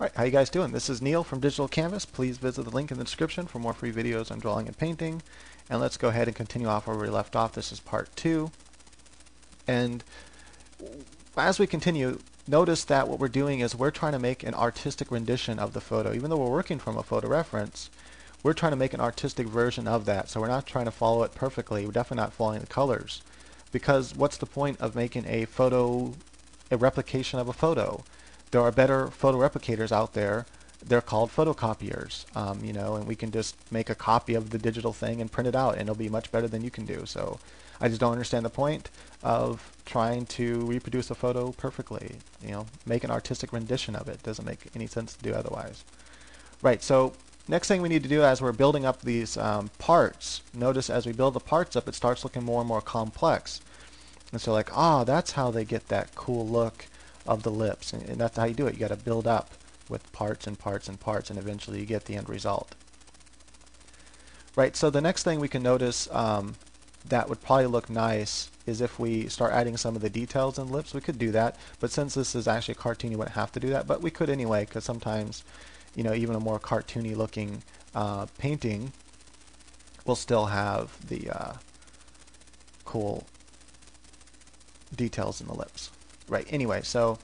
Alright, how you guys doing? This is Neil from Digital Canvas. Please visit the link in the description for more free videos on drawing and painting. And let's go ahead and continue off where we left off. This is part two. And as we continue, notice that what we're doing is we're trying to make an artistic rendition of the photo. Even though we're working from a photo reference, we're trying to make an artistic version of that. So we're not trying to follow it perfectly. We're definitely not following the colors. Because what's the point of making a photo, a replication of a photo? There are better photo replicators out there. They're called photocopiers, um, you know, and we can just make a copy of the digital thing and print it out, and it'll be much better than you can do. So I just don't understand the point of trying to reproduce a photo perfectly. You know, make an artistic rendition of it. Doesn't make any sense to do otherwise. Right. So next thing we need to do as we're building up these um, parts, notice as we build the parts up, it starts looking more and more complex. And so like, ah, oh, that's how they get that cool look of the lips. And, and that's how you do it. You got to build up with parts and parts and parts, and eventually you get the end result. Right, so the next thing we can notice um, that would probably look nice is if we start adding some of the details in lips. We could do that, but since this is actually a cartoon, you wouldn't have to do that, but we could anyway, because sometimes, you know, even a more cartoony looking uh, painting will still have the uh, cool details in the lips. Right, anyway, so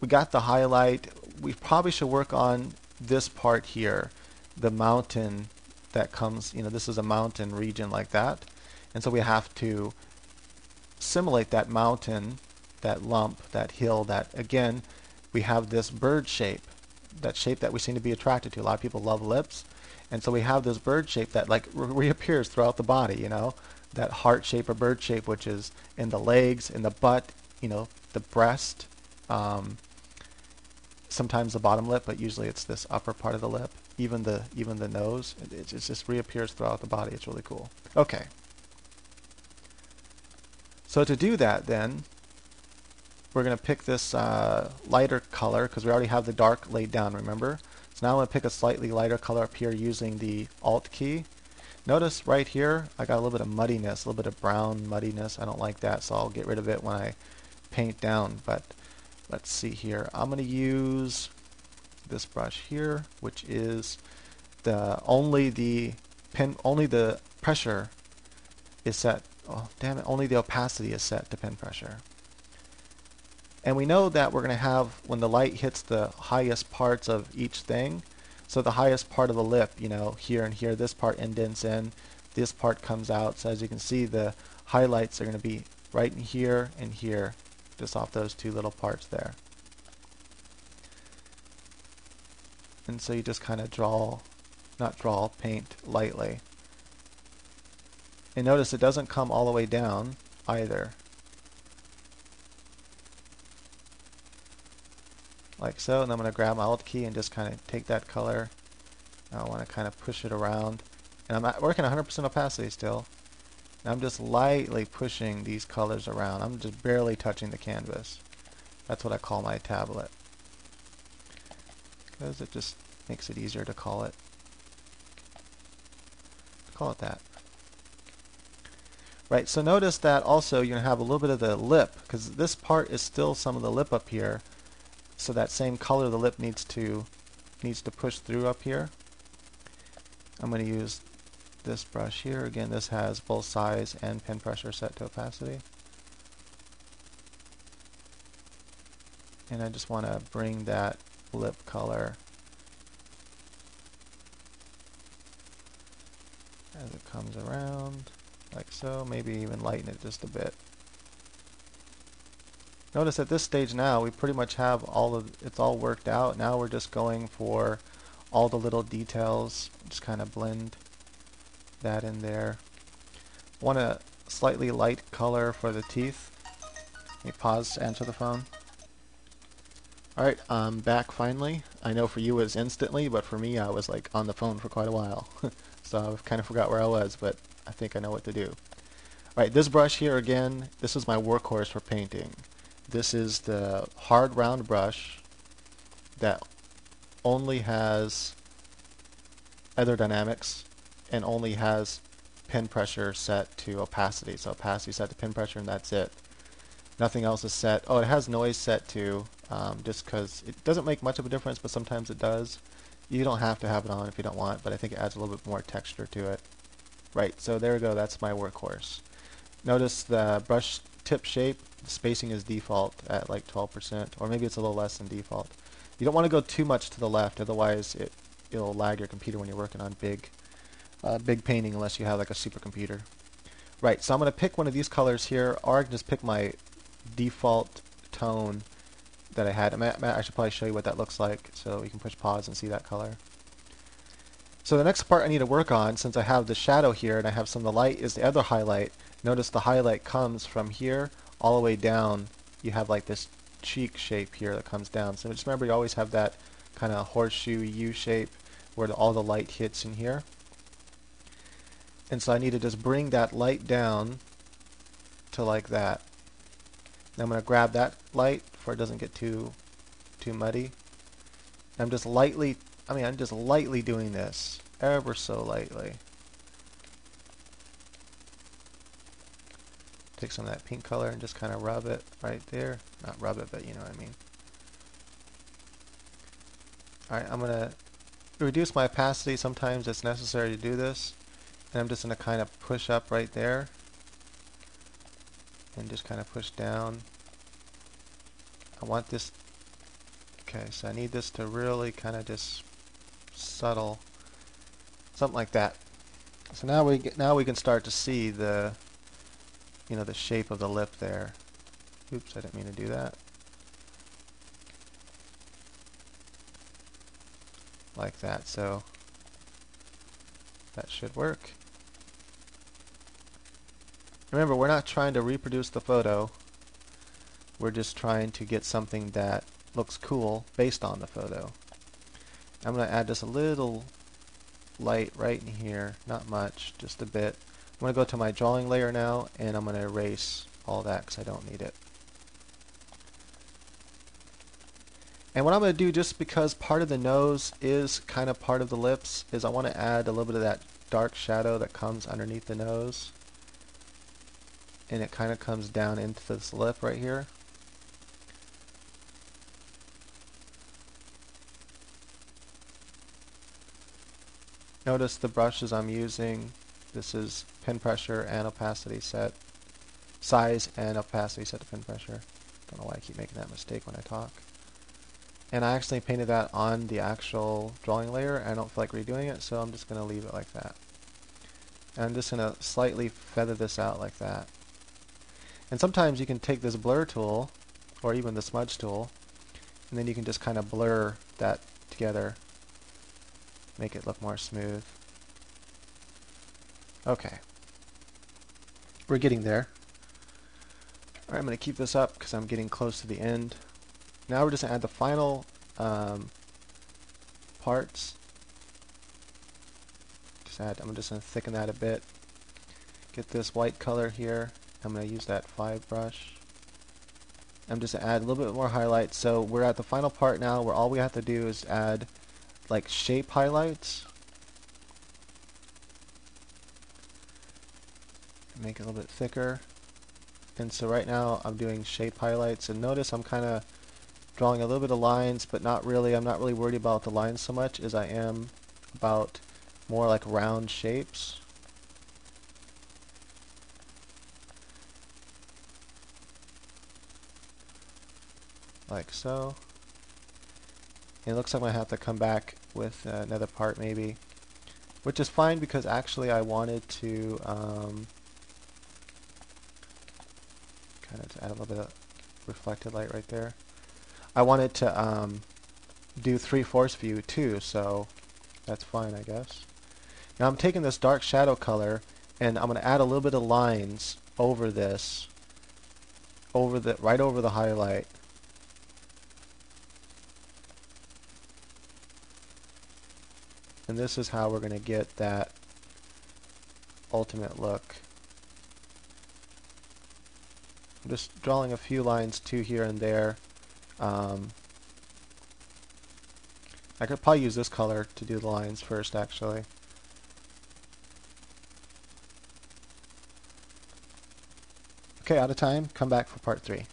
we got the highlight. We probably should work on this part here, the mountain that comes, you know, this is a mountain region like that. And so we have to simulate that mountain, that lump, that hill, that again, we have this bird shape, that shape that we seem to be attracted to. A lot of people love lips. And so we have this bird shape that like re reappears throughout the body, you know that heart shape or bird shape, which is in the legs, in the butt, you know, the breast, um, sometimes the bottom lip, but usually it's this upper part of the lip, even the even the nose. It, it just reappears throughout the body. It's really cool. Okay. So to do that, then we're going to pick this uh, lighter color because we already have the dark laid down. Remember. So now I'm going to pick a slightly lighter color up here using the Alt key Notice right here, I got a little bit of muddiness, a little bit of brown muddiness. I don't like that, so I'll get rid of it when I paint down. But let's see here. I'm going to use this brush here, which is the only the pen only the pressure is set. Oh, damn it! Only the opacity is set to pen pressure. And we know that we're going to have when the light hits the highest parts of each thing, so the highest part of the lip, you know, here and here, this part indents in, this part comes out. So as you can see, the highlights are going to be right in here and here, just off those two little parts there. And so you just kind of draw, not draw, paint lightly. And notice it doesn't come all the way down either. Like so and I'm going to grab my alt key and just kind of take that color. I want to kind of push it around. And I'm working 100% opacity still. And I'm just lightly pushing these colors around. I'm just barely touching the canvas. That's what I call my tablet. Because it just makes it easier to call it. Call it that. Right so notice that also you're going to have a little bit of the lip because this part is still some of the lip up here so that same color the lip needs to needs to push through up here. I'm going to use this brush here. Again, this has both size and pen pressure set to opacity. And I just want to bring that lip color as it comes around, like so. Maybe even lighten it just a bit. Notice at this stage now we pretty much have all of it's all worked out. Now we're just going for all the little details. Just kind of blend that in there. Want a slightly light color for the teeth. Let me pause to answer the phone. Alright, I'm back finally. I know for you it was instantly, but for me I was like on the phone for quite a while. so I've kind of forgot where I was, but I think I know what to do. Alright, this brush here again, this is my workhorse for painting. This is the hard round brush that only has other dynamics and only has pen pressure set to opacity. So opacity set to pen pressure and that's it. Nothing else is set. Oh, it has noise set to um, just because it doesn't make much of a difference, but sometimes it does. You don't have to have it on if you don't want, but I think it adds a little bit more texture to it. Right, so there we go, that's my workhorse. Notice the brush tip shape, spacing is default at like 12%, or maybe it's a little less than default. You don't want to go too much to the left, otherwise it, it'll lag your computer when you're working on big, uh, big painting unless you have like a supercomputer. Right, so I'm going to pick one of these colors here, or I can just pick my default tone that I had. I should probably show you what that looks like so you can push pause and see that color. So the next part I need to work on, since I have the shadow here and I have some of the light, is the other highlight. Notice the highlight comes from here all the way down. You have like this cheek shape here that comes down. So just remember you always have that kind of horseshoe U shape where the, all the light hits in here. And so I need to just bring that light down to like that. Now I'm going to grab that light before it doesn't get too too muddy. I'm just lightly, I mean I'm just lightly doing this, ever so lightly. Take some of that pink color and just kind of rub it right there. Not rub it, but you know what I mean. Alright, I'm going to reduce my opacity. Sometimes it's necessary to do this. And I'm just going to kind of push up right there and just kind of push down. I want this, okay, so I need this to really kind of just subtle, something like that. So now we get, now we can start to see the, you know, the shape of the lip there. Oops, I didn't mean to do that. Like that, so that should work. Remember, we're not trying to reproduce the photo. We're just trying to get something that looks cool based on the photo. I'm going to add just a little light right in here. Not much, just a bit. I'm going to go to my drawing layer now, and I'm going to erase all that because I don't need it. And what I'm going to do, just because part of the nose is kind of part of the lips, is I want to add a little bit of that dark shadow that comes underneath the nose and it kind of comes down into this lip right here. Notice the brushes I'm using. This is pen pressure and opacity set. Size and opacity set to pen pressure. Don't know why I keep making that mistake when I talk. And I actually painted that on the actual drawing layer. I don't feel like redoing it, so I'm just going to leave it like that. And I'm just going to slightly feather this out like that. And sometimes you can take this blur tool, or even the smudge tool, and then you can just kind of blur that together, make it look more smooth. Okay. We're getting there. Alright, I'm going to keep this up because I'm getting close to the end. Now we're just going to add the final um, parts. Just add, I'm just going to thicken that a bit. Get this white color here. I'm going to use that 5 brush. I'm just going to add a little bit more highlights. So we're at the final part now where all we have to do is add like shape highlights. Make it a little bit thicker. And so right now I'm doing shape highlights and notice I'm kind of drawing a little bit of lines but not really. I'm not really worried about the lines so much as I am about more like round shapes. like so. And it looks like I have to come back with another part maybe, which is fine because actually I wanted to um, kind of add a little bit of reflected light right there. I wanted to um, do 3-fourths view too, so that's fine I guess. Now I'm taking this dark shadow color and I'm going to add a little bit of lines over this, over the right over the highlight. And this is how we're going to get that ultimate look. I'm just drawing a few lines too here and there. Um, I could probably use this color to do the lines first actually. Okay, out of time. Come back for part three.